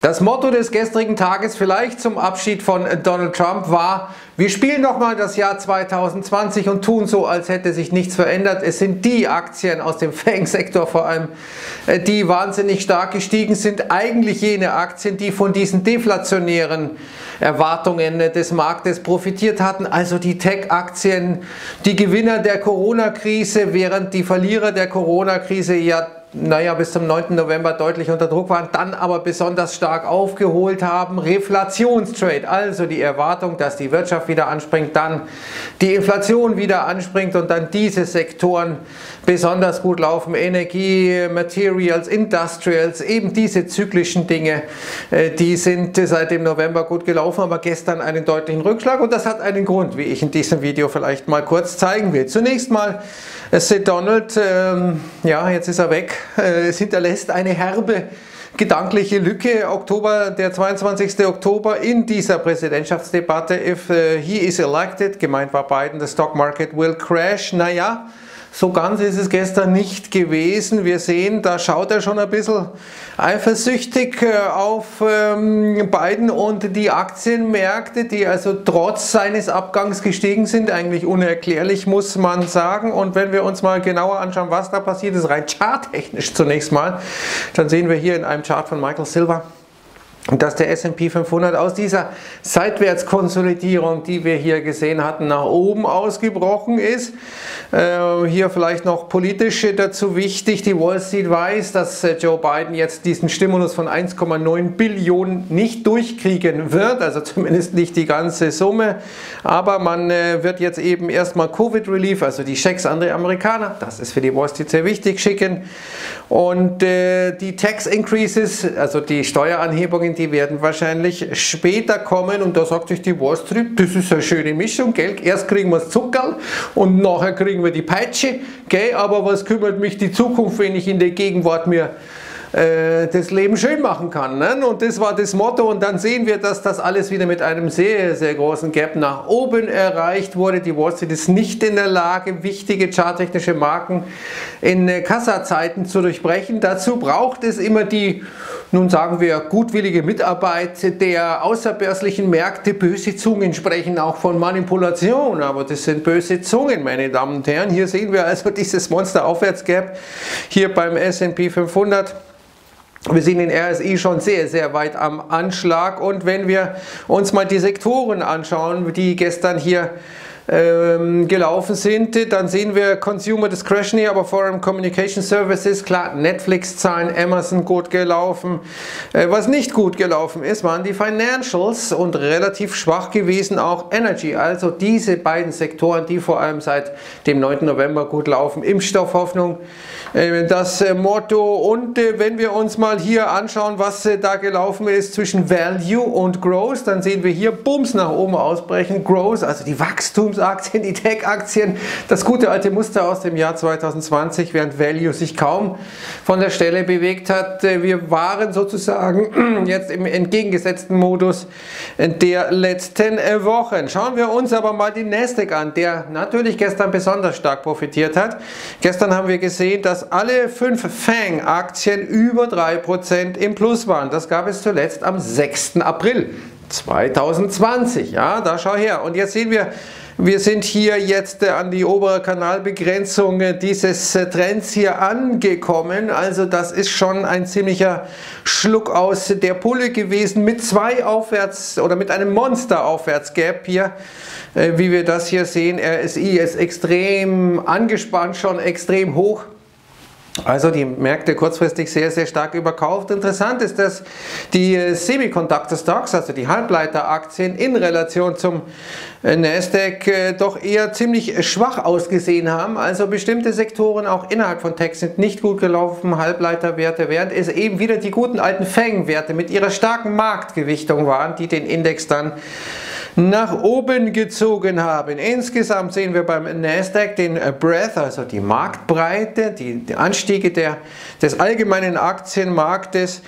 Das Motto des gestrigen Tages vielleicht zum Abschied von Donald Trump war, wir spielen nochmal das Jahr 2020 und tun so, als hätte sich nichts verändert. Es sind die Aktien aus dem Fang-Sektor vor allem, äh, die wahnsinnig stark gestiegen sind. Eigentlich jene Aktien, die von diesen deflationären Erwartungen des Marktes profitiert hatten. Also die Tech-Aktien, die Gewinner der Corona-Krise, während die Verlierer der Corona-Krise ja naja, bis zum 9. November deutlich unter Druck waren, dann aber besonders stark aufgeholt haben. Reflationstrade, also die Erwartung, dass die Wirtschaft wieder anspringt, dann die Inflation wieder anspringt und dann diese Sektoren besonders gut laufen. Energie, Materials, Industrials, eben diese zyklischen Dinge, äh, die sind seit dem November gut gelaufen, aber gestern einen deutlichen Rückschlag und das hat einen Grund, wie ich in diesem Video vielleicht mal kurz zeigen will. Zunächst mal, Sid Donald, ähm, ja, jetzt ist er weg, äh, es hinterlässt eine herbe gedankliche Lücke. Oktober, der 22. Oktober in dieser Präsidentschaftsdebatte, if uh, he is elected, gemeint war Biden, the stock market will crash. Naja, so ganz ist es gestern nicht gewesen. Wir sehen, da schaut er schon ein bisschen eifersüchtig äh, auf ähm, Biden und die Aktienmärkte, die also trotz seines Abgangs gestiegen sind, eigentlich unerklärlich, muss man sagen. Und wenn wir uns mal genauer anschauen, was da passiert ist, rein charttechnisch zunächst mal, dann sehen wir hier in einem Chart von Michael Silver, dass der S&P 500 aus dieser Seitwärtskonsolidierung, die wir hier gesehen hatten, nach oben ausgebrochen ist. Äh, hier vielleicht noch politisch dazu wichtig, die Wall Street weiß, dass äh, Joe Biden jetzt diesen Stimulus von 1,9 Billionen nicht durchkriegen wird, also zumindest nicht die ganze Summe, aber man äh, wird jetzt eben erstmal Covid Relief, also die Schecks an die Amerikaner, das ist für die Wall Street sehr wichtig, schicken. Und äh, die Tax Increases, also die Steueranhebungen, die werden wahrscheinlich später kommen und da sagt sich die Wall Street, das ist eine schöne Mischung, gell? erst kriegen wir das Zuckerl und nachher kriegen wir die Peitsche, gell? aber was kümmert mich die Zukunft, wenn ich in der Gegenwart mir äh, das Leben schön machen kann. Ne? Und das war das Motto. Und dann sehen wir, dass das alles wieder mit einem sehr, sehr großen Gap nach oben erreicht wurde. Die Wall Street ist nicht in der Lage, wichtige charttechnische Marken in äh, Kassazeiten zu durchbrechen. Dazu braucht es immer die, nun sagen wir, gutwillige Mitarbeit der außerbörslichen Märkte. Böse Zungen sprechen auch von Manipulation, aber das sind böse Zungen, meine Damen und Herren. Hier sehen wir also dieses Monster-Aufwärtsgap hier beim S&P 500. Wir sehen den RSI schon sehr, sehr weit am Anschlag und wenn wir uns mal die Sektoren anschauen, die gestern hier ähm, gelaufen sind, dann sehen wir Consumer Discretionary, aber vor allem Communication Services, klar, Netflix-Zahlen, Amazon gut gelaufen. Äh, was nicht gut gelaufen ist, waren die Financials und relativ schwach gewesen auch Energy. Also diese beiden Sektoren, die vor allem seit dem 9. November gut laufen. Impfstoffhoffnung, äh, das äh, Motto. Und äh, wenn wir uns mal hier anschauen, was äh, da gelaufen ist zwischen Value und Growth, dann sehen wir hier Bums nach oben ausbrechen. Growth, also die Wachstums Wachstumsaktien, die Tech-Aktien, das gute alte Muster aus dem Jahr 2020, während Value sich kaum von der Stelle bewegt hat. Wir waren sozusagen jetzt im entgegengesetzten Modus der letzten Wochen. Schauen wir uns aber mal den Nasdaq an, der natürlich gestern besonders stark profitiert hat. Gestern haben wir gesehen, dass alle fünf FANG-Aktien über 3% im Plus waren. Das gab es zuletzt am 6. April 2020. Ja, da schau her. Und jetzt sehen wir, wir sind hier jetzt äh, an die obere Kanalbegrenzung äh, dieses äh, Trends hier angekommen. Also das ist schon ein ziemlicher Schluck aus der Pulle gewesen mit zwei Aufwärts- oder mit einem Monster-Aufwärts-Gap hier. Wie wir das hier sehen, RSI ist extrem angespannt, schon extrem hoch. Also die Märkte kurzfristig sehr, sehr stark überkauft. Interessant ist, dass die Semiconductor Stocks, also die Halbleiteraktien in Relation zum Nasdaq äh, doch eher ziemlich schwach ausgesehen haben. Also bestimmte Sektoren auch innerhalb von Tech sind nicht gut gelaufen, Halbleiterwerte, während es eben wieder die guten alten Fang-Werte mit ihrer starken Marktgewichtung waren, die den Index dann nach oben gezogen haben. Insgesamt sehen wir beim Nasdaq den Breadth, also die Marktbreite, die, die Anstiege der, des allgemeinen Aktienmarktes.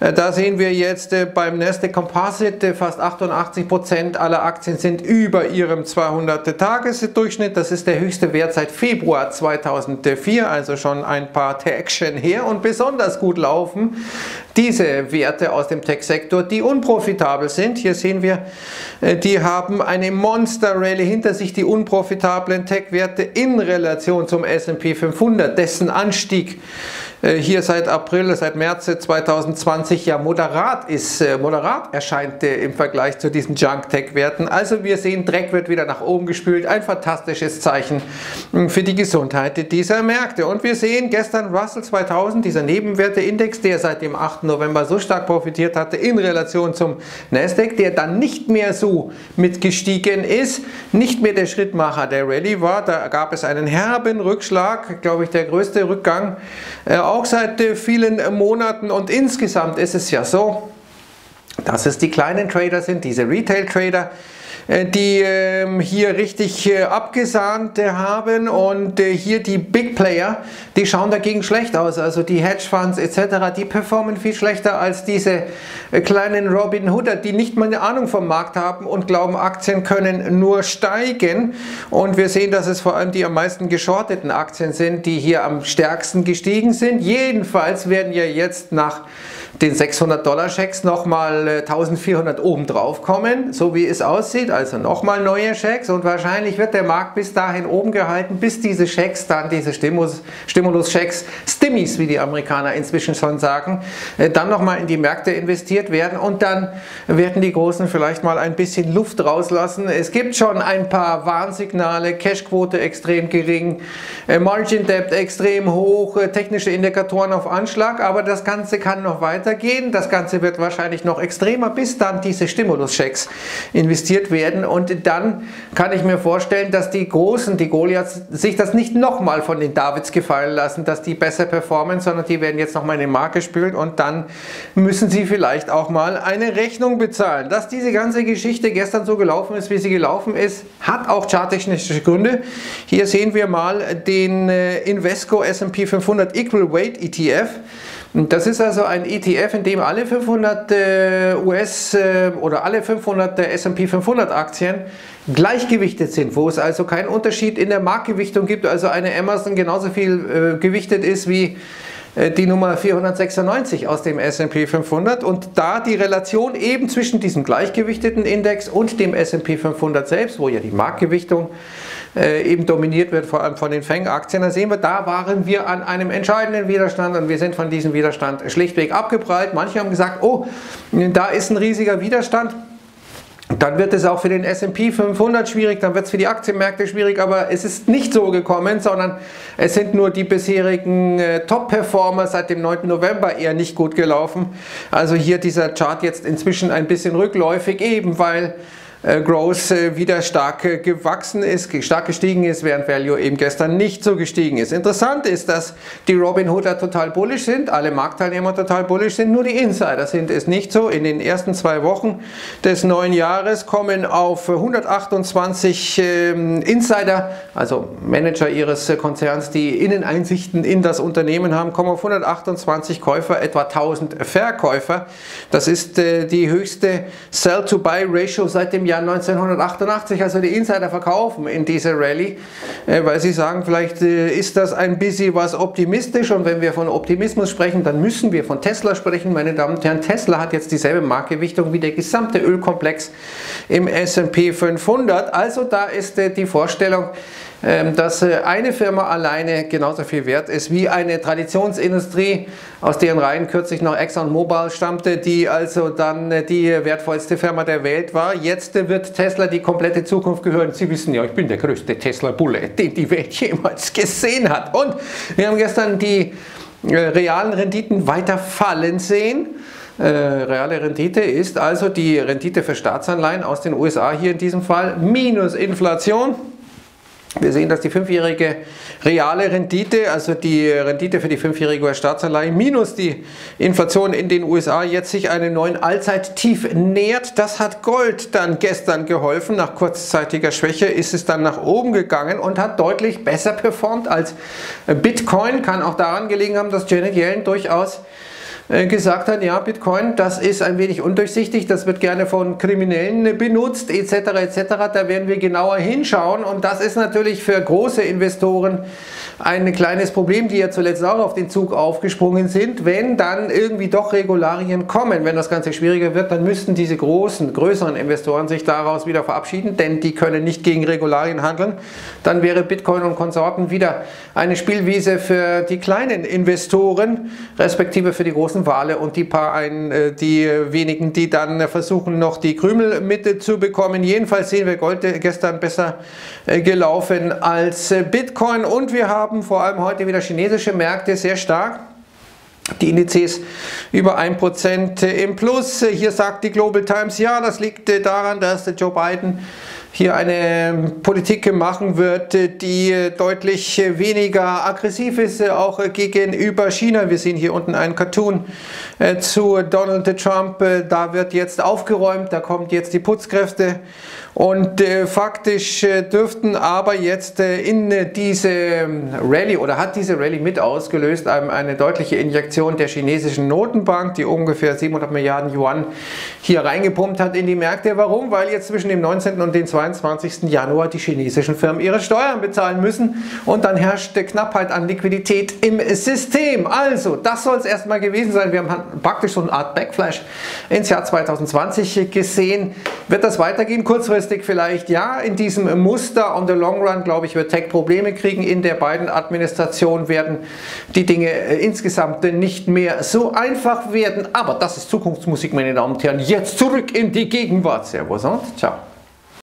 Äh, da sehen wir jetzt äh, beim Nasdaq Composite fast 88% aller Aktien sind über ihrem 200-Tages-Durchschnitt. Das ist der höchste Wert seit Februar 2004, also schon ein paar Tägchen her und besonders gut laufen diese Werte aus dem Tech-Sektor, die unprofitabel sind. Hier sehen wir, äh, die haben eine Monster-Rallye hinter sich, die unprofitablen Tech-Werte in Relation zum S&P 500, dessen Anstieg hier seit April, seit März 2020 ja moderat ist, äh, moderat erscheint äh, im Vergleich zu diesen Junk-Tech-Werten. Also wir sehen, Dreck wird wieder nach oben gespült, ein fantastisches Zeichen hm, für die Gesundheit dieser Märkte. Und wir sehen gestern Russell 2000, dieser Nebenwerteindex, der seit dem 8. November so stark profitiert hatte in Relation zum Nasdaq, der dann nicht mehr so mitgestiegen ist, nicht mehr der Schrittmacher der Rallye war. Da gab es einen herben Rückschlag, glaube ich, der größte Rückgang auch seit äh, vielen äh, Monaten und insgesamt ist es ja so, dass es die kleinen Trader sind, diese Retail-Trader, äh, die ähm, hier richtig äh, abgesahnt äh, haben und hier die Big Player, die schauen dagegen schlecht aus. Also die Hedgefonds etc., die performen viel schlechter als diese kleinen Robin Hooder, die nicht mal eine Ahnung vom Markt haben und glauben, Aktien können nur steigen. Und wir sehen, dass es vor allem die am meisten geschorteten Aktien sind, die hier am stärksten gestiegen sind. Jedenfalls werden ja jetzt nach den 600-Dollar-Schecks nochmal 1400 obendrauf kommen, so wie es aussieht, also nochmal neue Schecks und wahrscheinlich wird der Markt bis dahin oben gehalten, bis diese Schecks dann, diese Stimulus-Schecks, Stimmies, wie die Amerikaner inzwischen schon sagen, äh, dann nochmal in die Märkte investiert werden und dann werden die Großen vielleicht mal ein bisschen Luft rauslassen. Es gibt schon ein paar Warnsignale, Cashquote extrem gering, äh, Margin Debt extrem hoch, äh, technische Indikatoren auf Anschlag, aber das Ganze kann noch weiter weitergehen. Das Ganze wird wahrscheinlich noch extremer, bis dann diese Stimuluschecks investiert werden. Und dann kann ich mir vorstellen, dass die Großen, die Goliaths, sich das nicht nochmal von den Davids gefallen lassen, dass die besser performen, sondern die werden jetzt nochmal in den Markt gespült und dann müssen sie vielleicht auch mal eine Rechnung bezahlen. Dass diese ganze Geschichte gestern so gelaufen ist, wie sie gelaufen ist, hat auch charttechnische Gründe. Hier sehen wir mal den äh, Invesco S&P 500 Equal Weight ETF. Das ist also ein ETF, in dem alle 500 äh, US äh, oder alle 500 S&P 500 Aktien gleichgewichtet sind, wo es also keinen Unterschied in der Marktgewichtung gibt, also eine Amazon genauso viel äh, gewichtet ist wie die Nummer 496 aus dem S&P 500 und da die Relation eben zwischen diesem gleichgewichteten Index und dem S&P 500 selbst, wo ja die Marktgewichtung äh, eben dominiert wird, vor allem von den Fang-Aktien, da sehen wir, da waren wir an einem entscheidenden Widerstand und wir sind von diesem Widerstand schlichtweg abgeprallt. Manche haben gesagt, oh, da ist ein riesiger Widerstand. Dann wird es auch für den S&P 500 schwierig, dann wird es für die Aktienmärkte schwierig, aber es ist nicht so gekommen, sondern es sind nur die bisherigen äh, Top-Performer seit dem 9. November eher nicht gut gelaufen. Also hier dieser Chart jetzt inzwischen ein bisschen rückläufig, eben weil Growth äh, wieder stark äh, gewachsen ist, stark gestiegen ist, während Value eben gestern nicht so gestiegen ist. Interessant ist, dass die Robinhooder total bullish sind, alle Marktteilnehmer total bullish sind, nur die Insider sind es nicht so. In den ersten zwei Wochen des neuen Jahres kommen auf 128 ähm, Insider, also Manager ihres Konzerns, die Inneneinsichten in das Unternehmen haben, kommen auf 128 Käufer, etwa 1000 Verkäufer. Das ist die höchste Sell-to-Buy-Ratio seit dem Jahr Jahr 1988, also die Insider verkaufen in dieser Rallye, äh, weil sie sagen, vielleicht äh, ist das ein bisschen was optimistisch. Und wenn wir von Optimismus sprechen, dann müssen wir von Tesla sprechen, meine Damen und Herren. Tesla hat jetzt dieselbe Marktgewichtung wie der gesamte Ölkomplex im S&P 500, also da ist äh, die Vorstellung, dass äh, eine Firma alleine genauso viel wert ist wie eine Traditionsindustrie, aus deren Reihen kürzlich noch ExxonMobil stammte, die also dann äh, die wertvollste Firma der Welt war. Jetzt wird Tesla die komplette Zukunft gehören. Sie wissen ja, ich bin der größte Tesla-Bulle, den die Welt jemals gesehen hat. Und wir haben gestern die äh, realen Renditen weiter fallen sehen. Äh, reale Rendite ist also die Rendite für Staatsanleihen aus den USA hier in diesem Fall minus Inflation. Wir sehen, dass die fünfjährige reale Rendite, also die Rendite für die fünfjährige US-Staatsanleihe minus die Inflation in den USA jetzt sich einem neuen Allzeittief nähert. Das hat Gold dann gestern geholfen. Nach kurzzeitiger Schwäche ist es dann nach oben gegangen und hat deutlich besser performt als Bitcoin. Kann auch daran gelegen haben, dass Janet Yellen durchaus gesagt hat, ja, Bitcoin, das ist ein wenig undurchsichtig, das wird gerne von Kriminellen benutzt, etc., etc., da werden wir genauer hinschauen und das ist natürlich für große Investoren ein kleines Problem, die ja zuletzt auch auf den Zug aufgesprungen sind. Wenn dann irgendwie doch Regularien kommen, wenn das Ganze schwieriger wird, dann müssten diese großen, größeren Investoren sich daraus wieder verabschieden, denn die können nicht gegen Regularien handeln. Dann wäre Bitcoin und Konsorten wieder eine Spielwiese für die kleinen Investoren, respektive für die großen Wale und die paar ein, äh, die wenigen, die dann versuchen, noch die Krümel mit zu bekommen. Jedenfalls sehen wir Gold gestern besser äh, gelaufen als äh, Bitcoin und wir haben vor allem heute wieder chinesische Märkte sehr stark. Die Indizes über 1% im Plus. Hier sagt die Global Times, ja, das liegt daran, dass Joe Biden hier eine Politik machen wird, die deutlich weniger aggressiv ist, auch gegenüber China. Wir sehen hier unten einen Cartoon äh, zu Donald Trump. Da wird jetzt aufgeräumt, da kommt jetzt die Putzkräfte und äh, faktisch äh, dürften aber jetzt äh, in diese ähm, Rallye oder hat diese Rallye mit ausgelöst ähm, eine deutliche Injektion der chinesischen Notenbank, die ungefähr 700 Milliarden Yuan hier reingepumpt hat in die Märkte. Warum? Weil jetzt zwischen dem 19. und dem 22. Januar die chinesischen Firmen ihre Steuern bezahlen müssen und dann herrscht Knappheit an Liquidität im System. Also, das soll es erstmal gewesen sein. Wir haben praktisch so eine Art Backflash ins Jahr 2020 gesehen. Wird das weitergehen? Kurzfristig kurzfristig vielleicht ja, in diesem Muster on the long run, glaube ich, wird Tech Probleme kriegen. In der beiden Administration werden die Dinge äh, insgesamt nicht mehr so einfach werden. Aber das ist Zukunftsmusik, meine Damen und Herren. Jetzt zurück in die Gegenwart. Servus und ciao.